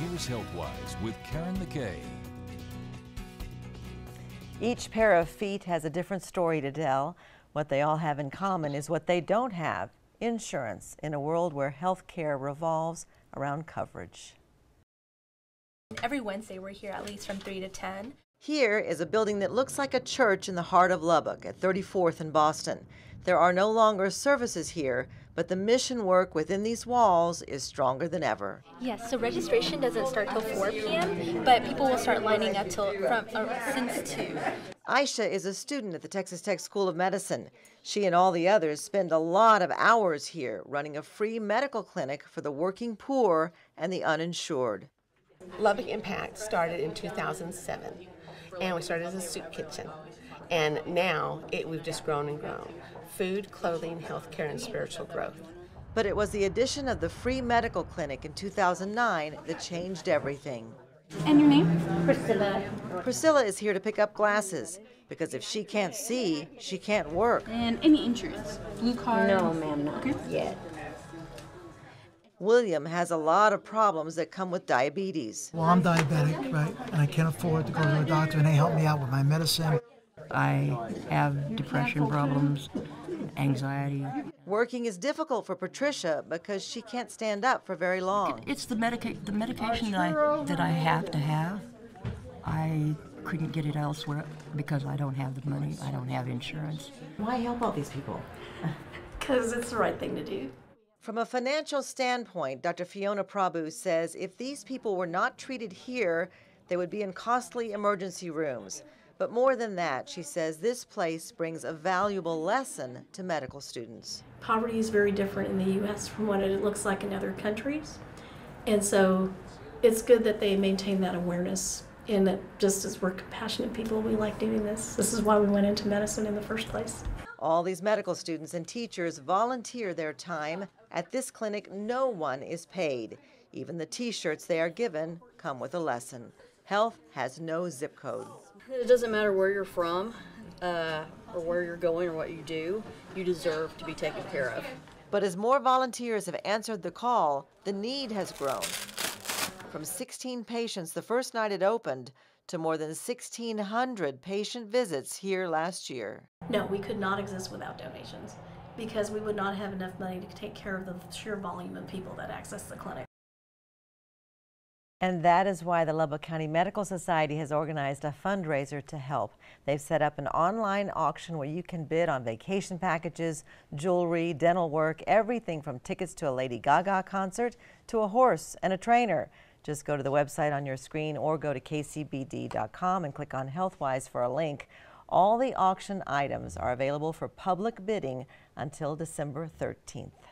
here's HealthWise with Karin McCay. Each pair of feet has a different story to tell. What they all have in common is what they don't have insurance in a world where health care revolves around coverage. Every Wednesday, we're here at least from 3 to 10. Here is a building that looks like a church in the heart of Lubbock at 34th and Boston. There are no longer services here, but the mission work within these walls is stronger than ever. Yes, so registration doesn't start till 4 p.m., but people will start lining up till from uh, since 2. Aisha is a student at the Texas Tech School of Medicine. She and all the others spend a lot of hours here running a free medical clinic for the working poor and the uninsured. Lubbock Impact started in 2007, and we started as a soup kitchen. And now it, we've just grown and grown. Food, clothing, healthcare, and spiritual growth. But it was the addition of the free medical clinic in 2009 that changed everything. And your name? Priscilla. Priscilla is here to pick up glasses because if she can't see, she can't work. And any insurance? Blue card? No, ma'am, not Okay. yet. William has a lot of problems that come with diabetes. Well, I'm diabetic, right, and I can't afford to go to the doctor, and they help me out with my medicine. I have depression problems, anxiety. Working is difficult for Patricia because she can't stand up for very long. It's the medica- the medication that I that I have to have. I couldn't get it elsewhere because I don't have the money. I don't have insurance. Why help all these people? Because it's the right thing to do. From a financial standpoint, Dr. Fiona Prabhu says if these people were not treated here, they would be in costly emergency rooms. But more than that, she says this place brings a valuable lesson to medical students. Poverty is very different in the U.S. from what it looks like in other countries. And so it's good that they maintain that awareness. And that just as we're compassionate people, we like doing this. This is why we went into medicine in the first place. All these medical students and teachers volunteer their time. At this clinic, no one is paid. Even the t shirts they are given come with a lesson. Health has no zip code. It doesn't matter where you're from, uh, or where you're going, or what you do. You deserve to be taken care of. But as more volunteers have answered the call, the need has grown. From 16 patients the first night it opened to more than 1,600 patient visits here last year. No, we could not exist without donations because we would not have enough money to take care of the sheer volume of people that access the clinic. And that is why the Lubbock County Medical Society has organized a fundraiser to help. They've set up an online auction where you can bid on vacation packages, jewelry, dental work, everything from tickets to a Lady Gaga concert to a horse and a trainer. Just go to the website on your screen or go to kcbd.com and click on HealthWise for a link. All the auction items are available for public bidding until December 13th.